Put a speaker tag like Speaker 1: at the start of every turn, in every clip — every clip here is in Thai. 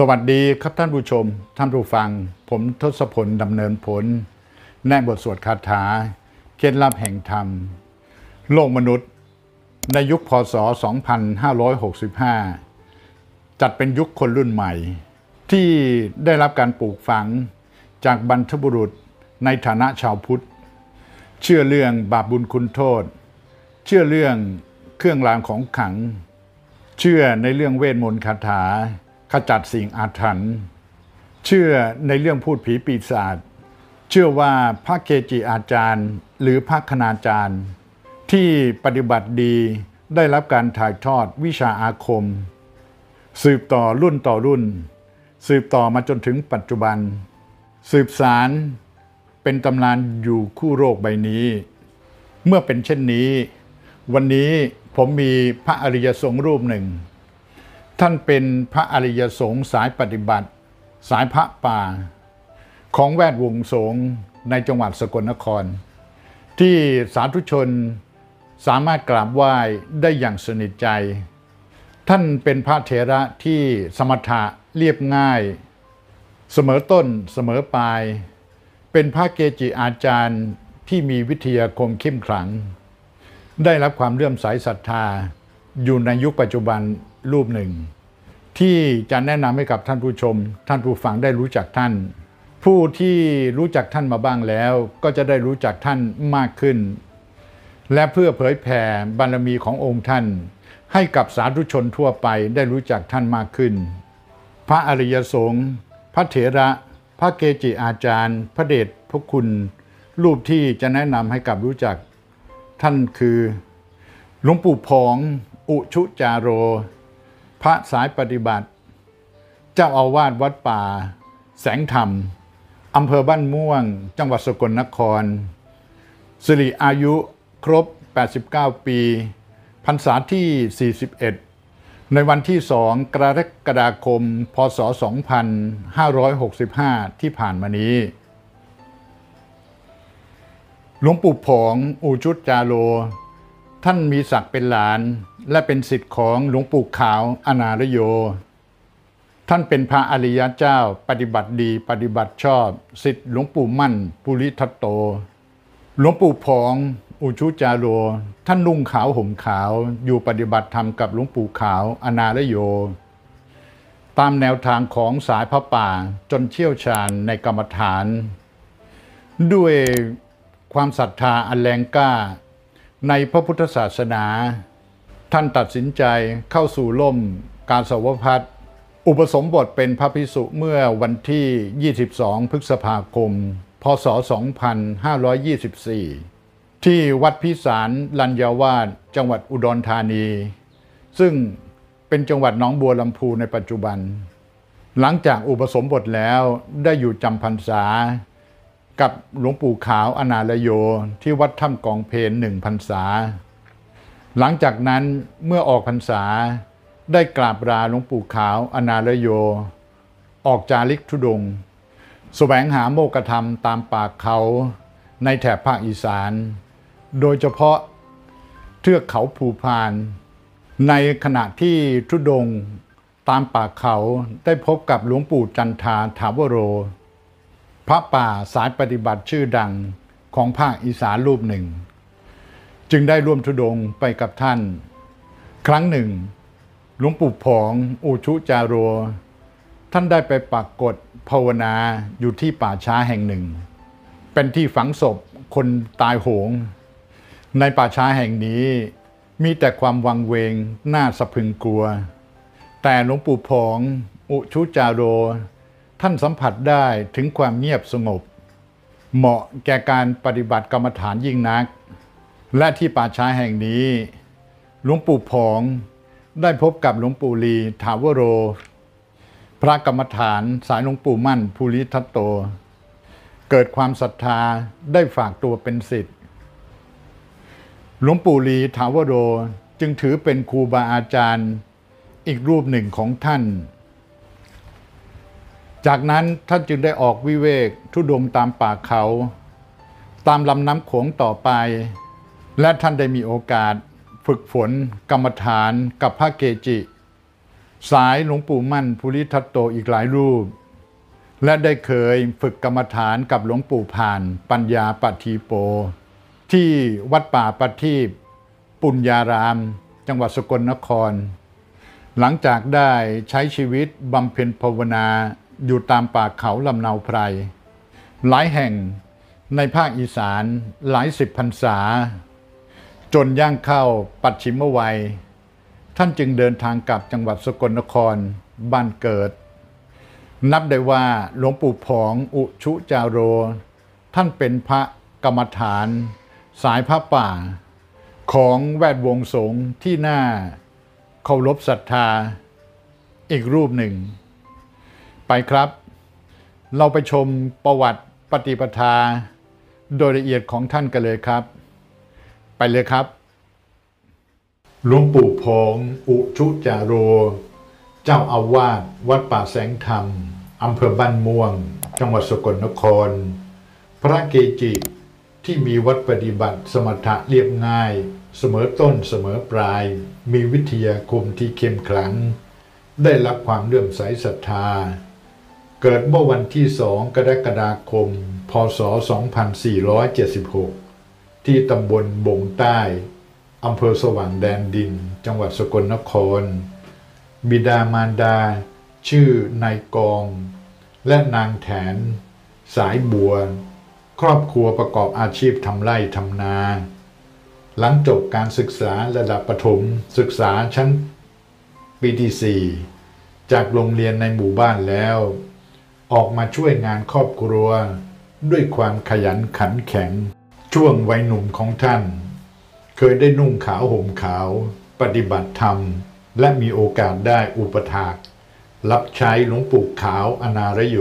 Speaker 1: สวัสดีครับท่านผู้ชม ท่านผู้ฟัง ผมทศพลดำเนินผล แน่บทสวดคาถา เคล็ดลับแห่งธรรม โลกมนุษย์ ในยุคพศ 2565 จัดเป็นยุคคนรุ่นใหม่ ที่ได้รับการปลูกฝังจากบรรพบุรุษในฐานะชาวพุทธ เชื่อเรื่องบาปบุญคุณโทษ เชื่อเรื่องเครื่องรางของขลัง เชื่อในเรื่องเวทมนต์คาถา ขจัดสิ่งอาถรรพ์เชื่อในเรื่องพูดผีปีศาจเชื่อว่าพระเกจิอาจารย์ หรือพระคณาจารย์ ที่ปฏิบัติดีได้รับการถ่ายทอดวิชาอาคม สืบต่อรุ่นต่อรุ่น สืบต่อมาจนถึงปัจจุบัน สืบสารเป็นตำนานอยู่คู่โรคใบนี้ เมื่อเป็นเช่นนี้ วันนี้ผมมีพระอริยสงฆ์รูปหนึ่ง ท่านเป็นพระอริยสงฆ์สายปฏิบัติ สายพระป่า ของแวดวงสงฆ์ในจังหวัดสกลนคร ที่สาธุชนสามารถกราบไหว้ได้อย่างสนิทใจ ท่านเป็นพระเถระที่สมถะเรียบง่าย เสมอต้นเสมอปลาย เป็นพระเกจิอาจารย์ที่มีวิทยาคมเข้มขลัง ได้รับความเลื่อมใสศรัทธา อยู่ในยุคปัจจุบันรูปหนึ่ง ที่จะแนะนำให้กับท่านผู้ชม ท่านผู้ฟังได้รู้จักท่าน ผู้ที่รู้จักท่านมาบ้างแล้ว ก็จะได้รู้จักท่านมากขึ้น และเพื่อเผยแผ่บารมีขององค์ท่าน ให้กับสาธุชนทั่วไปได้รู้จักท่านมากขึ้น พระอริยสงฆ์พระเถระ พระเกจิอาจารย์ พระเดชพระคุณ รูปที่จะแนะนำให้กับรู้จักท่านคือหลวงปู่ผอง อุชุจาโร พระสายปฏิบัติ เจ้าอาวาสวัดป่า แสงธรรมอำเภอบ้านม่วง จังหวัดสกลนคร สิริอายุครบ 89 ปีพรรษาที่ 41 ในวันที่ 2 กรกฎาคม พศ 2565 ที่ผ่านมานี้ หลวงปู่ผอง อูชุดจาโล ท่านมีศักดิ์เป็นหลาน และเป็นสิทธิ์ของหลวงปู่ขาวอนาลโย ท่านเป็นพระอริยเจ้าปฏิบัติดีปฏิบัติชอบสิทธิ์หลวงปู่มั่น ปุริทัตโต หลวงปู่ผองอุชุจาโรท่านนุ่งขาวห่มขาวอยู่ปฏิบัติธรรมกับหลวงปู่ขาวอนาลโย ตามแนวทางของสายพระป่าจนเชี่ยวชาญในกรรมฐาน ด้วยความศรัทธาอันแรงกล้า ในพระพุทธศาสนา ท่านตัดสินใจเข้าสู่ล่มการสวพัฒอุปสมบทเป็นพระภิกษุเมื่อวันที่ 22 พฤษภาคม พศ 2524 ที่วัดพิสารลัญญาวาสจังหวัดอุดรธานี ซึ่งเป็นจังหวัดหนองบัวลำพูในปัจจุบัน หลังจากอุปสมบทแล้วได้อยู่จำพรรษา กับหลวงปู่ขาวอนาลโยที่วัดถ้ำกองเพนหนึ่งพรรษา หลังจากนั้นเมื่อออกพรรษาได้กราบลาหลวงปู่ขาวอนาลโย ออกจาริกทุดงค์แสวงหาโมกขธรรมตามป่าเขาในแถบภาคอีสาน โดยเฉพาะเทือกเขาภูพาน ในขณะที่ทุดงตามป่าเขาได้พบกับหลวงปู่จันทาถาวโร พระป่าสายปฏิบัติชื่อดังของภาคอีสานรูปหนึ่ง จึงได้ร่วมทุดงไปกับท่าน ครั้งหนึ่ง หลวงปู่ผองอุชุจาโรท่านได้ไปปรากกฏภาวนาอยู่ที่ป่าช้าแห่งหนึ่ง เป็นที่ฝังศพคนตายโหง ในป่าช้าแห่งนี้มีแต่ความวังเวงน่าสะพึงกลัว แต่หลวงปู่ผองอุชุจาโร ท่านสัมผัสได้ถึงความเงียบสงบ เหมาะแก่การปฏิบัติกรรมฐานยิ่งนัก และที่ป่าช้าแห่งนี้ หลวงปู่ผองได้พบกับหลวงปู่ลีถาวโร พระกรรมฐานสายหลวงปู่มั่นภูริทัตโต เกิดความศรัทธาได้ฝากตัวเป็นศิษย์หลวงปู่ลีถาวโรจึงถือเป็นครูบาอาจารย์อีกรูปหนึ่งของท่าน จากนั้นท่านจึงได้ออกวิเวกทุดงตามป่าเขา ตามลำน้ำโขงต่อไป และท่านได้มีโอกาสฝึกฝน กรรมฐานกับพระเกจิ สายหลวงปู่มั่นภูริทัตโตอีกหลายรูป และได้เคยฝึกกรรมฐานกับหลวงปู่ผ่านปัญญาปัทีโป ที่วัดป่าปทีปปุญญาราม จังหวัดสกลนคร หลังจากได้ใช้ชีวิตบำเพ็ญภาวนา อยู่ตามป่าเขาลำเนาไพร หลายแห่งในภาคอีสานหลายสิบพรรษา จนย่างเข้าปัดชิมวัย ท่านจึงเดินทางกลับจังหวัดสกลนครบ้านเกิด นับได้ว่าหลวงปู่ผองอุชุจาโร ท่านเป็นพระกรรมฐาน สายพระป่า ของแวดวงสงฆ์ที่น่าเคารพศรัทธา อีกรูปหนึ่ง ไปครับ เราไปชมประวัติปฏิปทา โดยละเอียดของท่านกันเลยครับ ไปเลยครับหลวงปู่พงอุชุจาโร เจ้าอาวาสวัดป่าแสงธรรมอำเภอบ้านม่วง จังหวัดสกลนคร พระเกจิที่มีวัดปฏิบัติสมถะเรียบง่าย เสมอต้นเสมอปลาย มีวิทยาคมที่เข้มขลัง ได้รับความเลื่อมใสศรัทธา เกิดเมื่อวันที่สองกรกฎาคม พศ 2476 ที่ตำบลบงใต้อำเภอสว่างแดนดิน จังหวัดสกลนคร บิดามารดา ชื่อนายกอง และนางแถน สายบัว ครอบครัวประกอบอาชีพทำไร่ทำนา หลังจบการศึกษาระดับประถมศึกษาชั้นปีที่4จากโรงเรียนในหมู่บ้านแล้ว ออกมาช่วยงานครอบครัว ด้วยความขยันขันแข็ง ช่วงวัยหนุ่มของท่าน เคยได้นุ่งขาวห่มขาว ปฏิบัติธรรม และมีโอกาสได้อุปถาก รับใช้หลวงปู่ขาวอนารโย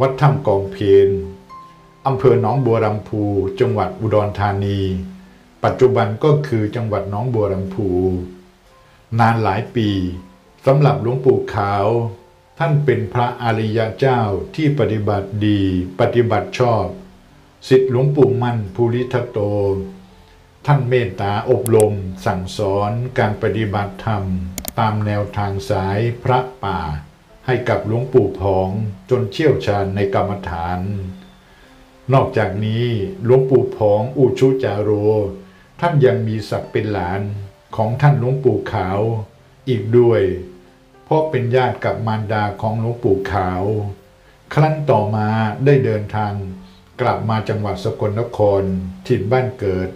Speaker 1: วัดถ้ำกองเพนอำเภอหนองบัวลำพู จังหวัดอุดรธานี ปัจจุบันก็คือจังหวัดหนองบัวลำพู นานหลายปีสำหรับหลวงปู่ขาว ท่านเป็นพระอริยเจ้าที่ปฏิบัติดีปฏิบัติชอบ สิทธิหลวงปู่มั่นภูริทัตโต ท่านเมตตาอบรมสั่งสอนการปฏิบัติธรรม ตามแนวทางสายพระป่า ให้กับหลวงปู่ผองจนเชี่ยวชาญในกรรมฐาน นอกจากนี้หลวงปู่ผองอุชุจาโร ท่านยังมีศักดิ์เป็นหลานของท่านหลวงปู่ขาวอีกด้วย เพราะเป็นญาติกับมารดาของหลวงปู่ขาว ครั้นต่อมาได้เดินทางกลับมาจังหวัดสกลนครถิ่นบ้านเกิด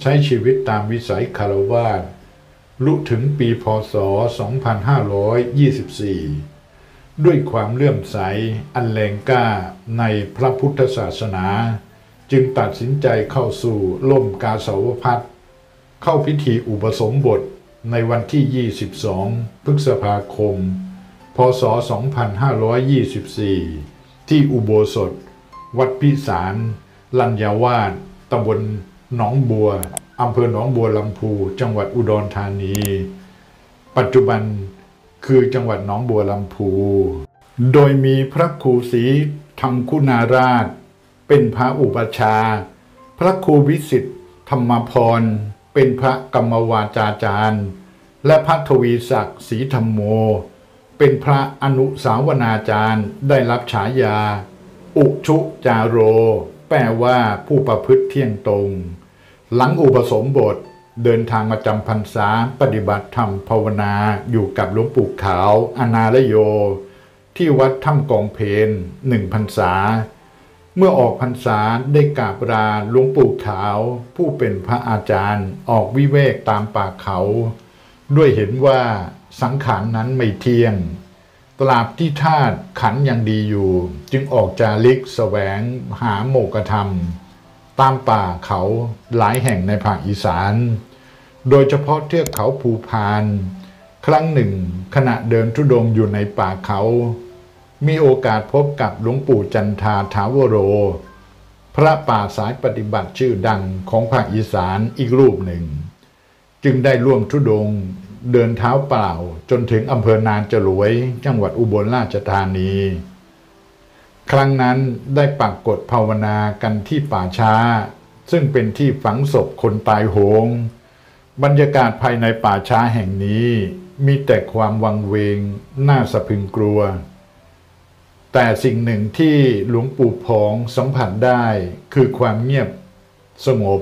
Speaker 1: ใช้ชีวิตตามวิสัยคารวาสลุถึงปีพศ 2524 ด้วยความเลื่อมใสอันแรงกล้าในพระพุทธศาสนา จึงตัดสินใจเข้าสู่ล่มกาสาวพัฒเข้าพิธีอุปสมบท ในวันที่ 22 พฤษภาคม พศ 2524 ที่อุโบสถ วัดพิสารลัญญาวาสตำบลหนองบัวอำเภอหนองบัวลำพู จังหวัดอุดรธานี ปัจจุบันคือจังหวัดหนองบัวลำพู โดยมีพระครูศรีธรรมคุณาราช เป็นพระอุปชฌาย์พระครูวิสิทธิธรรมพรเป็นพระกรรมวาจาจารย์ และพระทวีศักดิ์ศรีธรรมโม เป็นพระอนุสาวนาจารย์ได้รับฉายา อุชุจาโร แปลว่าผู้ประพฤติเที่ยงตรง หลังอุปสมบทเดินทางมาจำพรรษาปฏิบัติธรรมภาวนาอยู่กับหลวงปู่ขาว อนาลโย ที่วัดถ้ำกองเพนหนึ่งพรรษา เมื่อออกพรรษาได้กราบลาหลวงปู่ขาว ผู้เป็นพระอาจารย์ออกวิเวกตามป่าเขา ด้วยเห็นว่าสังขารนนั้นไม่เที่ยง ตราบที่ธาตุขันยังดีอยู่ จึงออกจาริกแสวงหาโมกธรรม ตามป่าเขาหลายแห่งในภาคอีสาน โดยเฉพาะเทือกเขาภูพาน ครั้งหนึ่ง ขณะเดินทุดงอยู่ในป่าเขา มีโอกาสพบกับหลวงปู่จันทาถาวโร พระป่าสายปฏิบัติชื่อดังของภาคอีสานอีกรูปหนึ่ง จึงได้ร่วมทุดงเดินเท้าเปล่าจนถึงอำเภอนานจรวย จังหวัดอุบลราชธานี ครั้งนั้นได้ปักกฎภาวนากันที่ป่าช้า ซึ่งเป็นที่ฝังศพคนตายโหง บรรยากาศภายในป่าช้าแห่งนี้ มีแต่ความวังเวง น่าสะพึงกลัว แต่สิ่งหนึ่งที่หลวงปู่ผองสัมผัสได้คือความเงียบสงบ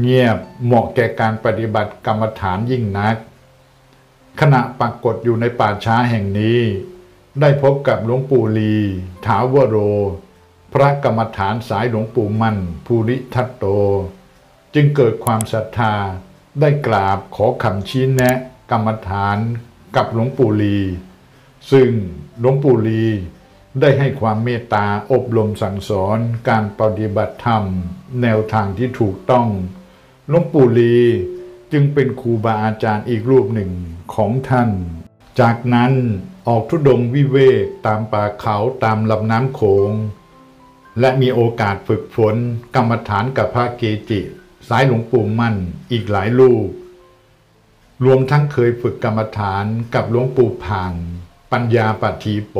Speaker 1: เงียบเหมาะแก่การปฏิบัติกรรมฐานยิ่งนัก ขณะปรากฏอยู่ในป่าช้าแห่งนี้ ได้พบกับหลวงปู่ลี ถาวโร พระกรรมฐานสายหลวงปู่มั่น ภูริทัตโต จึงเกิดความศรัทธาได้กราบขอคำชี้แนะ กรรมฐานกับหลวงปู่ลี ซึ่งหลวงปู่ลีได้ให้ความเมตตาอบรมสั่งสอนการปฏิบัติธรรม แนวทางที่ถูกต้อง หลวงปู่ลีจึงเป็นครูบาอาจารย์อีกรูปหนึ่งของท่าน จากนั้นออกทุดงวิเวกตามป่าเขาตามลำน้ำโขง และมีโอกาสฝึกฝนกรรมฐานกับพระเกจิ สายหลวงปู่มั่นอีกหลายรูป รวมทั้งเคยฝึกกรรมฐานกับหลวงปู่ผ่าน ปัญญาปัทีโป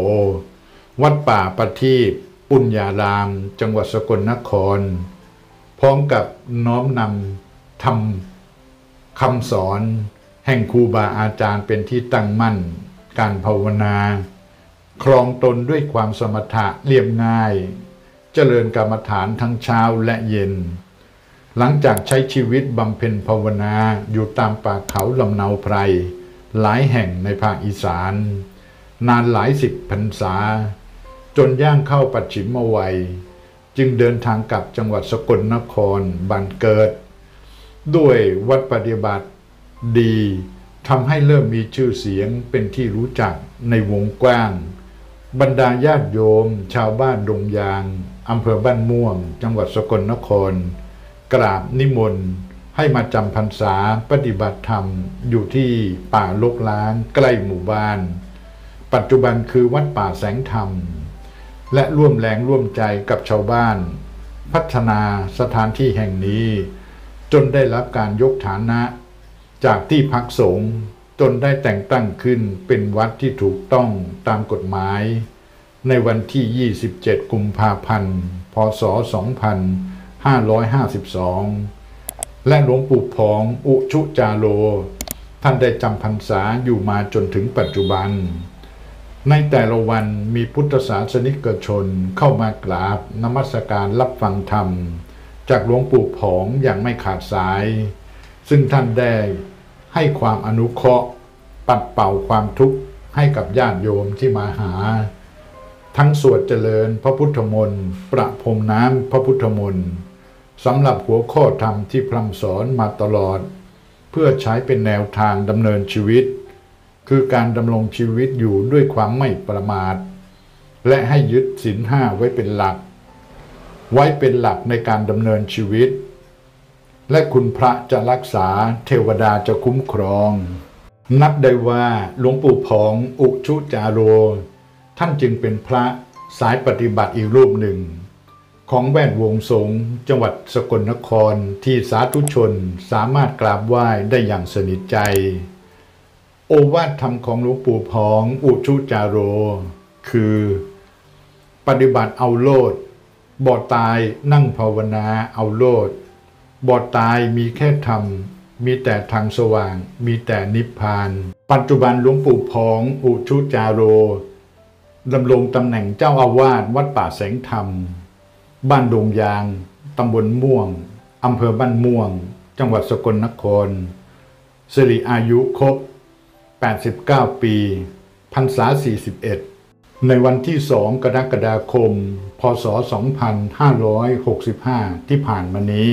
Speaker 1: วัดป่าปทีปปุญญาราม จังหวัดสกลนคร พร้อมกับน้อมนำ ทำคำสอนแห่งครูบาอาจารย์เป็นที่ตั้งมั่น การภาวนาครองตนด้วยความสมถะเรียบง่าย เจริญกรรมฐานทั้งเช้าและเย็น หลังจากใช้ชีวิตบำเพ็ญภาวนาอยู่ตามป่าเขาลำเนาไพร หลายแห่งในภาคอีสาน นานหลายสิบพรรษา จนย่างเข้าปัจฉิมวัย จึงเดินทางกลับจังหวัดสกลนครบันเกิด ด้วยวัดปฏิบัติดีทำให้เริ่มมีชื่อเสียงเป็นที่รู้จักในวงกว้าง บรรดาญาติโยม ชาวบ้านดงยางอำเภอบ้านม่วง จังหวัดสกลนคร กราบนิมนต์ให้มาจำพรรษาปฏิบัติธรรมอยู่ที่ป่าลกล้างใกล้หมู่บ้าน ปัจจุบันคือวัดป่าแสงธรรม และร่วมแรงร่วมใจกับชาวบ้าน พัฒนาสถานที่แห่งนี้ จนได้รับการยกฐานะ จากที่พักสงฆ์จนได้แต่งตั้งขึ้นเป็นวัดที่ถูกต้องตามกฎหมาย ในวันที่ 27 กุมภาพันธ์ พศ 2552 และหลวงปู่ผองอุชุจาโล ท่านได้จำพรรษาอยู่มาจนถึงปัจจุบัน ในแต่ละวันมีพุทธศาสนิกชนเข้ามากราบนมัสการรับฟังธรรม จากหลวงปู่ผองอย่างไม่ขาดสาย ซึ่งท่านได้ให้ความอนุเคราะห์ปัดเป่าความทุกข์ให้กับญาติโยมที่มาหา ทั้งสวดเจริญพระพุทธมนต์ประพรมน้ำพระพุทธมนต์สำหรับหัวข้อธรรมที่พร่ำสอนมาตลอด เพื่อใช้เป็นแนวทางดำเนินชีวิต คือการดำรงชีวิตอยู่ด้วยความไม่ประมาท และให้ยึดศีลห้าไว้เป็นหลัก ไว้เป็นหลักในการดำเนินชีวิต และคุณพระจะรักษาเทวดาจะคุ้มครอง นับได้ว่าหลวงปู่ผองอุชุจาโร ท่านจึงเป็นพระสายปฏิบัติอีกรูปหนึ่ง ของแวดวงสงฆ์จังหวัดสกลนครที่สาธุชนสามารถกราบไหว้ได้อย่างสนิทใจ โอวาทธรรมของหลวงปู่ผองอุชุจาโร คือ ปฏิบัติเอาโลด บอดตายนั่งภาวนาเอาโลด บอดตายมีแค่ธรรม มีแต่ทางสว่าง มีแต่นิพพาน ปัจจุบันหลวงปู่พองอุชุจาโรดำรงตำแหน่งเจ้าอาวาสวัดป่าแสงธรรม บ้านดงยาง ตำบลม่วง อำเภอบ้านม่วง จังหวัดสกลนคร สิริอายุครบ 89 ปีพรรษา 41 ในวันที่ 2 กรกฎาคม พศ 2565 ที่ผ่านมานี้